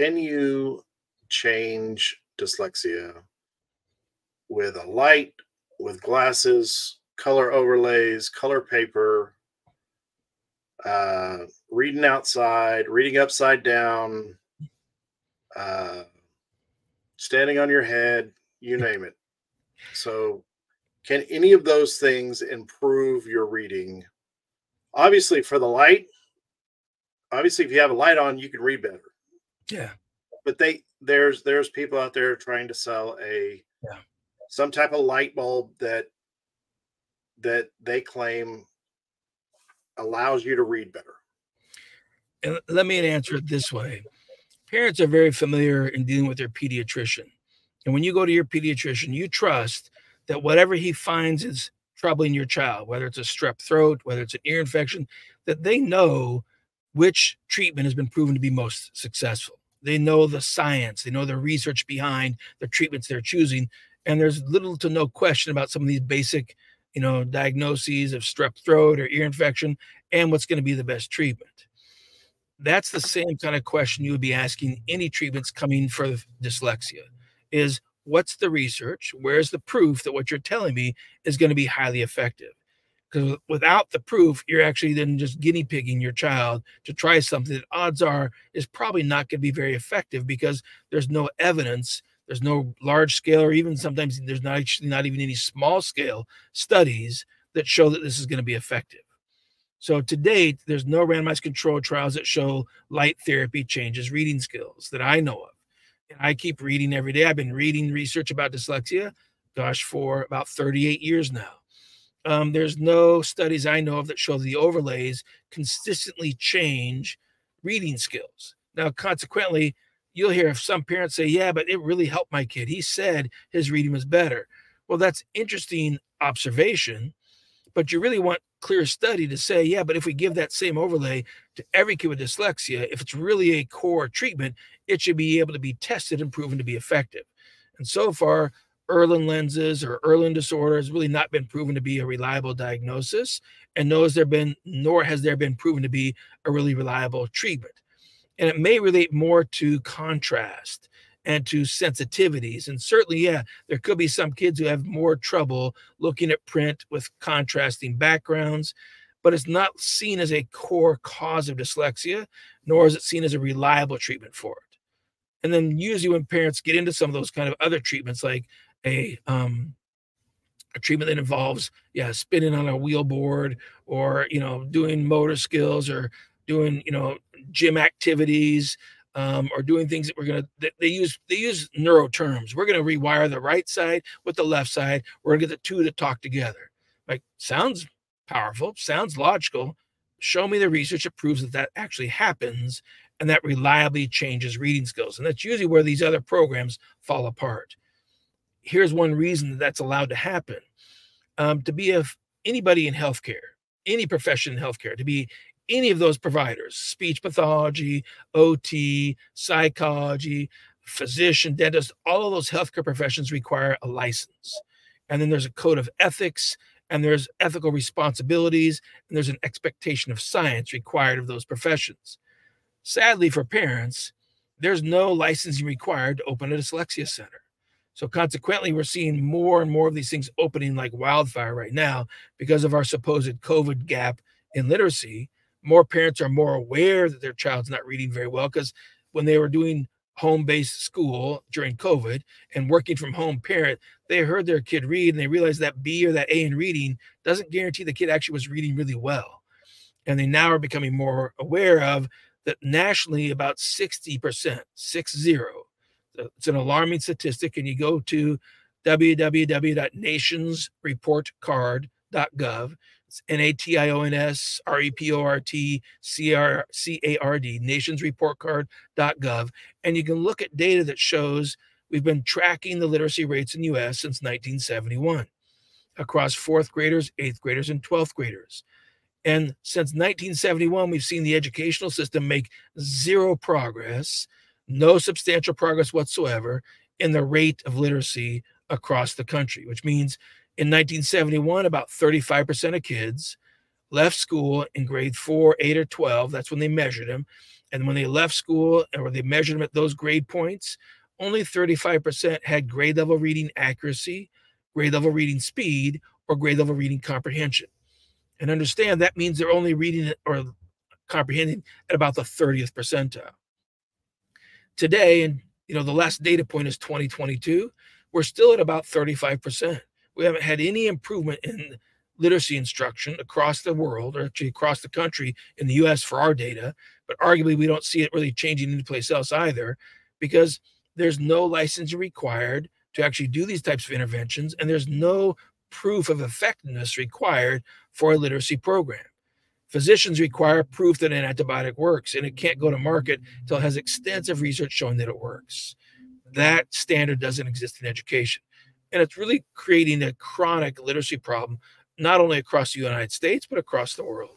can you change dyslexia with a light, with glasses, color overlays, color paper, uh, reading outside, reading upside down, uh, standing on your head, you name it. So, can any of those things improve your reading? Obviously, for the light, obviously, if you have a light on, you can read better. Yeah. But they there's there's people out there trying to sell a Yeah. some type of light bulb that that they claim allows you to read better. And let me answer it this way. Parents are very familiar in dealing with their pediatrician. And when you go to your pediatrician, you trust that whatever he finds is troubling your child, whether it's a strep throat, whether it's an ear infection, that they know which treatment has been proven to be most successful. They know the science, they know the research behind the treatments they're choosing. And there's little to no question about some of these basic, you know, diagnoses of strep throat or ear infection and what's going to be the best treatment. That's the same kind of question you would be asking any treatments coming for dyslexia is what's the research? Where's the proof that what you're telling me is going to be highly effective? Because without the proof, you're actually then just guinea pigging your child to try something that odds are is probably not going to be very effective because there's no evidence, there's no large scale, or even sometimes there's not actually not even any small scale studies that show that this is going to be effective. So to date, there's no randomized controlled trials that show light therapy changes reading skills that I know of. And I keep reading every day. I've been reading research about dyslexia, gosh, for about 38 years now. Um, there's no studies I know of that show the overlays consistently change reading skills. Now, consequently, you'll hear if some parents say, Yeah, but it really helped my kid. He said his reading was better. Well, that's interesting observation, but you really want clear study to say, yeah, but if we give that same overlay to every kid with dyslexia, if it's really a core treatment, it should be able to be tested and proven to be effective. And so far, Irlen lenses or Irlen disorder has really not been proven to be a reliable diagnosis, and nor has there been, nor has there been proven to be a really reliable treatment. And it may relate more to contrast and to sensitivities. And certainly, yeah, there could be some kids who have more trouble looking at print with contrasting backgrounds, but it's not seen as a core cause of dyslexia, nor is it seen as a reliable treatment for it. And then usually when parents get into some of those kind of other treatments, like a um, a treatment that involves yeah spinning on a wheel board or you know doing motor skills or doing you know gym activities um, or doing things that we're gonna they, they use they use neuro terms. We're gonna rewire the right side with the left side. We're gonna get the two to talk together. Like sounds powerful, sounds logical. Show me the research that proves that that actually happens and that reliably changes reading skills. And that's usually where these other programs fall apart. Here's one reason that that's allowed to happen. Um, to be a anybody in healthcare, any profession in healthcare, to be any of those providers speech pathology, OT, psychology, physician, dentist all of those healthcare professions require a license. And then there's a code of ethics, and there's ethical responsibilities, and there's an expectation of science required of those professions. Sadly, for parents, there's no licensing required to open a dyslexia center. So consequently, we're seeing more and more of these things opening like wildfire right now because of our supposed COVID gap in literacy more parents are more aware that their child's not reading very well because when they were doing home-based school during COVID and working from home parent, they heard their kid read and they realized that B or that A in reading doesn't guarantee the kid actually was reading really well. And they now are becoming more aware of that nationally about 60%, six zero. It's an alarming statistic. And you go to www.nationsreportcard.gov it's N-A-T-I-O-N-S R-E-P-O-R-T-C-R-C-A-R-D, nationsreportcard.gov. And you can look at data that shows we've been tracking the literacy rates in the U.S. since 1971 across fourth graders, eighth graders, and 12th graders. And since 1971, we've seen the educational system make zero progress, no substantial progress whatsoever in the rate of literacy across the country, which means in 1971, about 35% of kids left school in grade four, eight, or 12. That's when they measured them. And when they left school or they measured them at those grade points, only 35% had grade level reading accuracy, grade level reading speed, or grade level reading comprehension. And understand that means they're only reading or comprehending at about the 30th percentile. Today, and you know, the last data point is 2022, we're still at about 35%. We haven't had any improvement in literacy instruction across the world, or actually across the country in the US for our data, but arguably we don't see it really changing anyplace else either because there's no licensing required to actually do these types of interventions, and there's no proof of effectiveness required for a literacy program. Physicians require proof that an antibiotic works, and it can't go to market until it has extensive research showing that it works. That standard doesn't exist in education. And it's really creating a chronic literacy problem, not only across the United States, but across the world.